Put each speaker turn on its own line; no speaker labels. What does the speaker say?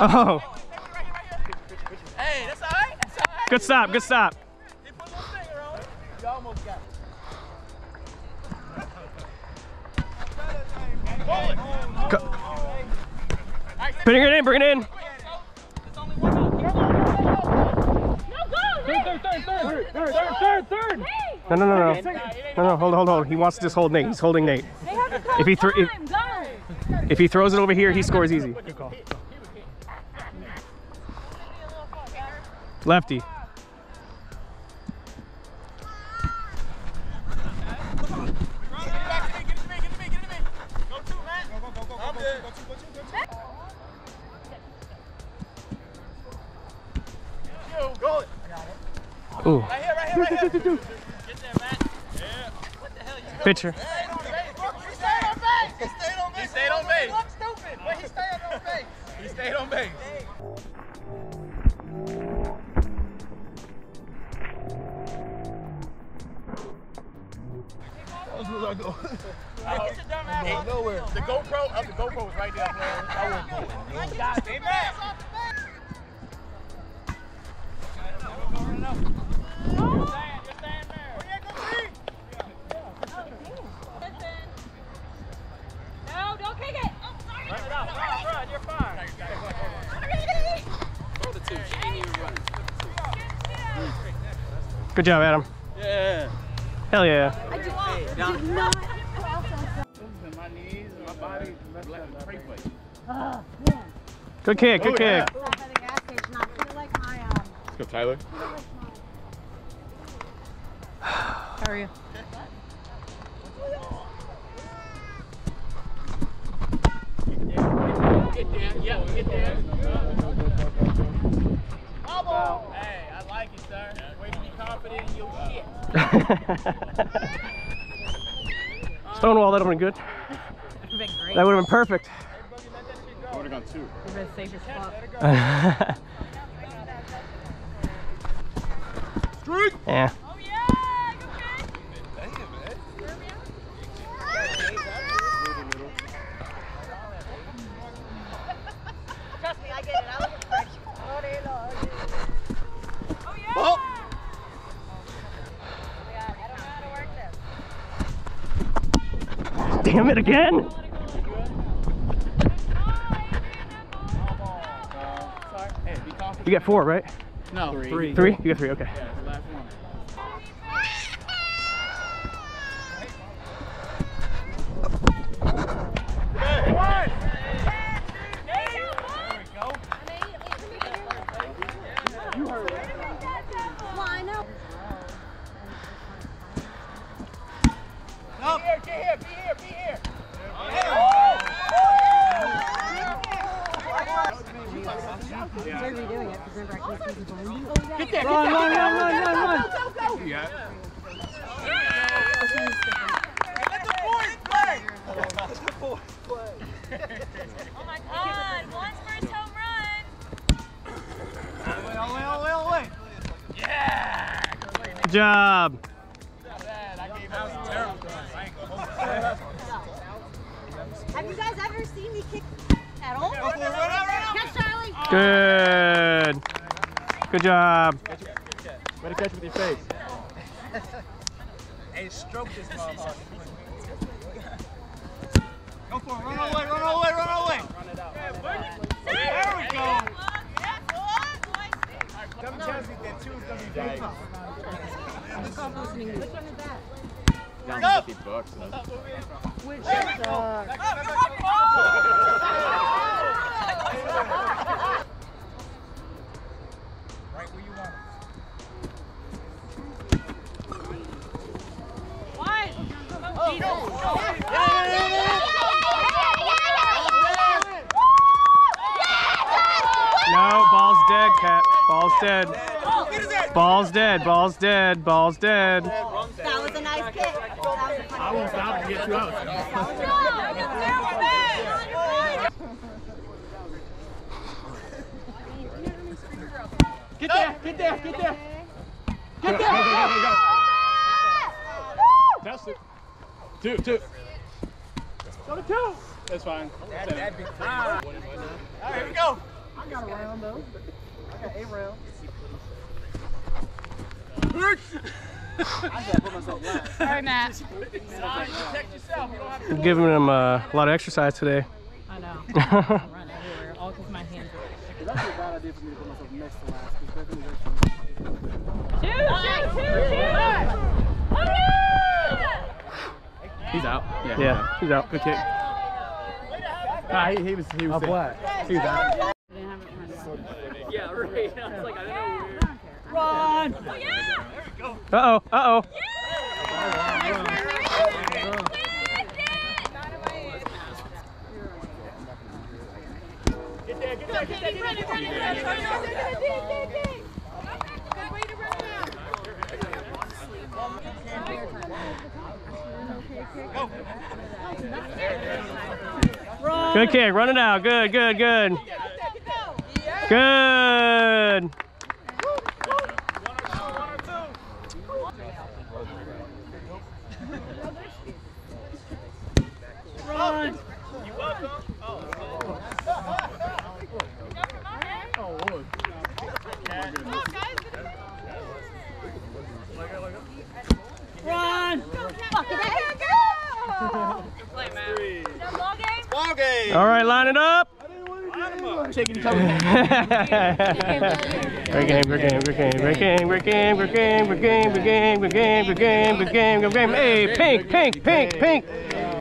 Oh,
Hey, that's all right. That's all right.
good stop, good stop.
He put a little finger. You almost got it. Pull it.
Go. Bring it in, bring it in.
There's only one out.
Third, third, third, third, third, third, third.
No, no, no, no. No, no, hold, hold, hold. He wants to just hold Nate. He's holding Nate. If he thro- if, if he throws it over here, he scores easy. Lefty. Ooh,
Right here, right here, right here. Get there, man. Yeah. What the hell you
pitcher.
He stayed on base. He stayed on base. He stayed on base. He stayed on base. He stayed on base. Hey, nowhere. The GoPro, uh, the GoPro was right there. Man. I wouldn't do it. You got it, man.
No, don't kick it. Sorry.
Run it out. Run, run. You're fine. Throw the two. She ain't even.
Good job, Adam.
Yeah.
Hell yeah.
I did, did not.
My knees and my body. Pretty quick.
Oh, man.
Good kick, good
Oh, yeah.
kick.
Stop at the gas station. I feel like my,
Let's go, Tyler.
How are you?
Get there. Yeah, get there. Hey, I like it, sir. Way to be confident in your shit.
Stonewall, that would have been good.
That would have been great.
That would have been perfect.
I would have gone two.
Would have been safe as fuck.
yeah.
Oh, yeah.
Damn it again.
Sorry. Hey, be confident.
You got four, right?
No, three.
Three? You got three, okay.
Yeah, the last one. No. Be here, get here, be here, be here. Get there,
Run,
get
run,
there.
run, run, run, run.
Yeah.
Let the boys play.
Oh my god, once for his home run.
All the way, all the way, all the way. Yeah.
Good job.
Guys ever seen me kick at all?
Go for it, run out, run.
Catch Charlie.
Good. Good job.
Better catch with your face.
Hey, stroke this motherfucker. Go for it. Run all the way, run all the way, run all the way. Run it out. There we go. Come tell me that two is gonna be big.
Down 50 bucks. though.
Right
dead. Ball's dead. Ball's dead. Ball's dead.
That was a nice kick. That was a fun
I won't stop to get two out.
Get there, get there, get there.
Get there. Go, go, go, go, go. Test it. Two, two. Go to two. That's fine.
That'd be fine. All right, here we go. I got a round though. I got a round. I gotta put myself last.
Sorry, Matt.
Protect yourself. You don't have to.
Giving him uh, a lot of exercise today.
I know. I run everywhere, all because my hands are.
It's actually a bad idea for me to put myself next to last because Bethany is actually.
Shoot, shoot, shoot, shoot.
He's out. Yeah.
Yeah, he's out.
Good kick. Nah, he, he was he was
what?
He was out
great. Like, I don't know where.
Run!
Oh, yeah!
There we go. Uh-oh, uh-oh. Yeah! Good kick, run it out. Good, good, good. Good.
Run. You welcome. Oh. Run!
Ball game. Ball game.
All right, line it up.
Shaking each.
Great game, great game, great game, great game, great game, great game, great game, great game, great game, great game, great game, great game. Hey, pink, pink, pink, pink.